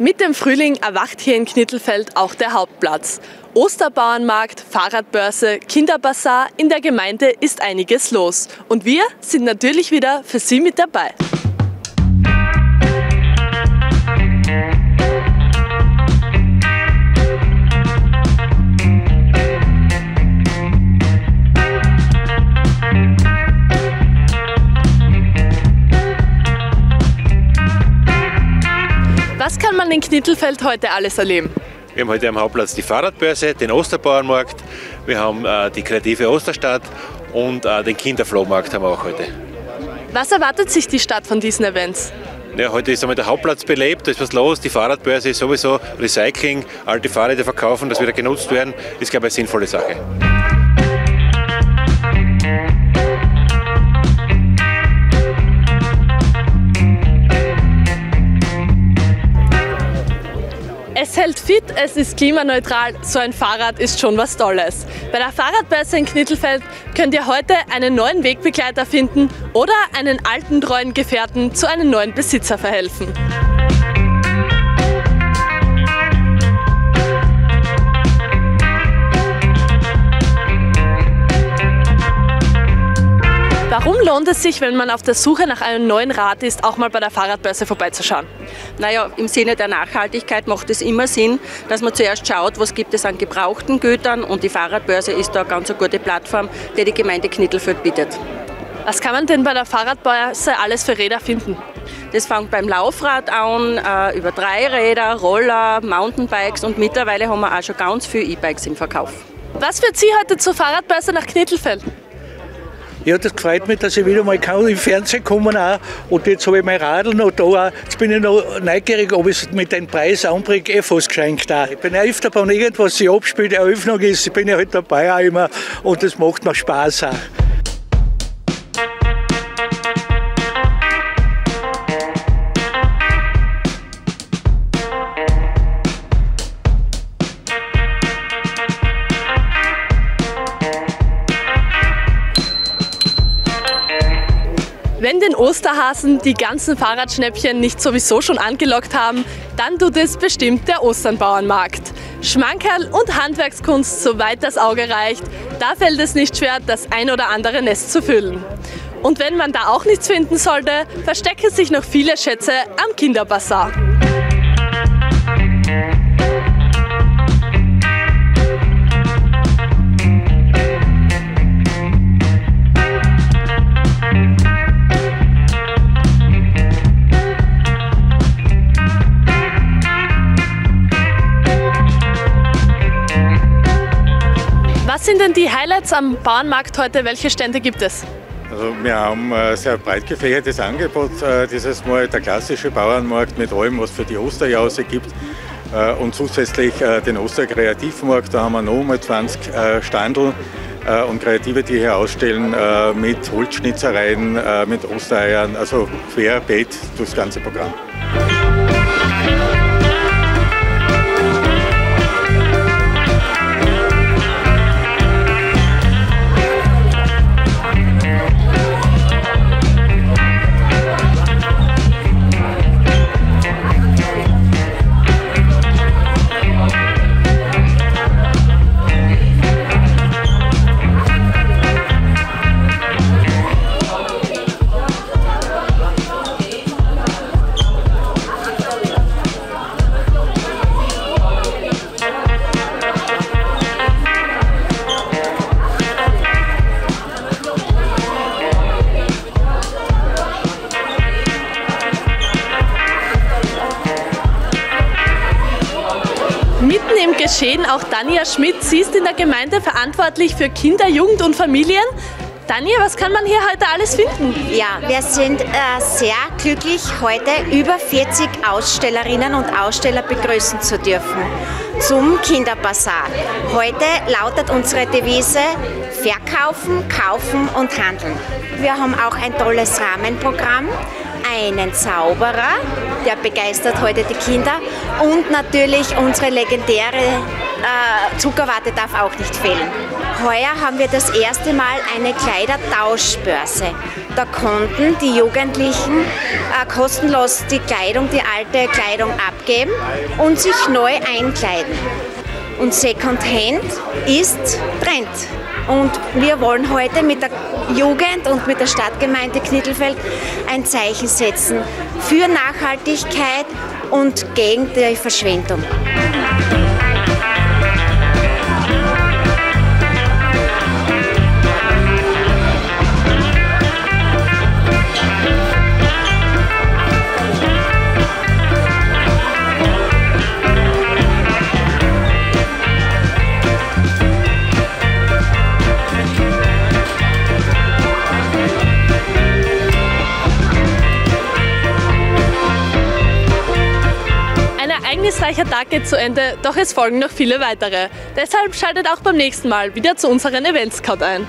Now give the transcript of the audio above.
Mit dem Frühling erwacht hier in Knittelfeld auch der Hauptplatz. Osterbauernmarkt, Fahrradbörse, Kinderbazar, in der Gemeinde ist einiges los. Und wir sind natürlich wieder für Sie mit dabei. Kann man in Knittelfeld heute alles erleben? Wir haben heute am Hauptplatz die Fahrradbörse, den Osterbauernmarkt, wir haben äh, die kreative Osterstadt und äh, den Kinderflohmarkt haben wir auch heute. Was erwartet sich die Stadt von diesen Events? Ja, heute ist einmal der Hauptplatz belebt, da ist was los, die Fahrradbörse ist sowieso Recycling, alte Fahrräder verkaufen, das wieder genutzt werden, ist glaube ich eine sinnvolle Sache. Fit, es ist klimaneutral, so ein Fahrrad ist schon was Tolles. Bei der Fahrradbörse in Knittelfeld könnt ihr heute einen neuen Wegbegleiter finden oder einen alten treuen Gefährten zu einem neuen Besitzer verhelfen. Lohnt es sich, wenn man auf der Suche nach einem neuen Rad ist, auch mal bei der Fahrradbörse vorbeizuschauen? Naja, im Sinne der Nachhaltigkeit macht es immer Sinn, dass man zuerst schaut, was gibt es an gebrauchten Gütern und die Fahrradbörse ist da eine ganz eine gute Plattform, die die Gemeinde Knittelfeld bietet. Was kann man denn bei der Fahrradbörse alles für Räder finden? Das fängt beim Laufrad an, äh, über Dreiräder, Roller, Mountainbikes und mittlerweile haben wir auch schon ganz viele E-Bikes im Verkauf. Was führt Sie heute zur Fahrradbörse nach Knittelfeld? Ja, das freut mich, dass ich wieder mal kann im Fernsehen kommen auch. Und jetzt habe ich mein Radl noch da. Jetzt bin ich noch neugierig, ob ich mit dem Preis anbringe, eh fast geschenkt auch. Ich bin öfter, wenn irgendwas sich abspielt, Eröffnung ist, ich bin ja halt dabei auch immer. Und das macht mir Spaß auch. Wenn den Osterhasen die ganzen Fahrradschnäppchen nicht sowieso schon angelockt haben, dann tut es bestimmt der Osternbauernmarkt. Schmankerl und Handwerkskunst, soweit das Auge reicht, da fällt es nicht schwer, das ein oder andere Nest zu füllen. Und wenn man da auch nichts finden sollte, verstecken sich noch viele Schätze am Kinderbazar. Sind denn die Highlights am Bauernmarkt heute? Welche Stände gibt es? Also wir haben ein sehr breit gefächertes Angebot. Äh, Dieses Mal der klassische Bauernmarkt mit allem, was für die Osterjause gibt. Äh, Und zusätzlich äh, den Osterkreativmarkt, da haben wir noch mal 20 Standel und Kreative, die hier ausstellen mit Holzschnitzereien, mit Ostereiern, also querbeet durchs ganze Programm. Mitten im Geschehen auch Dania Schmidt. Sie ist in der Gemeinde verantwortlich für Kinder, Jugend und Familien. Dania, was kann man hier heute alles finden? Ja, wir sind äh, sehr glücklich, heute über 40 Ausstellerinnen und Aussteller begrüßen zu dürfen zum Kinderbazar. Heute lautet unsere Devise Verkaufen, Kaufen und Handeln. Wir haben auch ein tolles Rahmenprogramm, einen Zauberer, der begeistert heute die Kinder und natürlich unsere legendäre äh, Zuckerwatte darf auch nicht fehlen. Heuer haben wir das erste Mal eine Kleidertauschbörse. Da konnten die Jugendlichen äh, kostenlos die Kleidung, die alte Kleidung abgeben und sich neu einkleiden. Und Secondhand ist Trend. Und wir wollen heute mit der Jugend und mit der Stadtgemeinde Knittelfeld ein Zeichen setzen für Nachhaltigkeit und gegen die Verschwendung. Ereignisreicher Tag geht zu Ende, doch es folgen noch viele weitere. Deshalb schaltet auch beim nächsten Mal wieder zu unseren Event Scout ein.